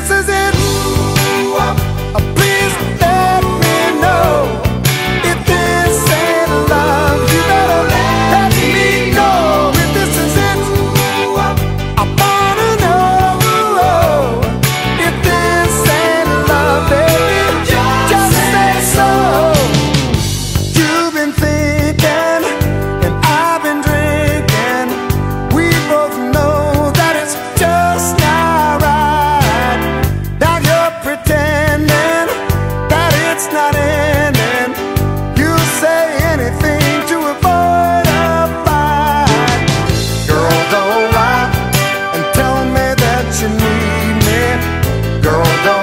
this is it. Girl,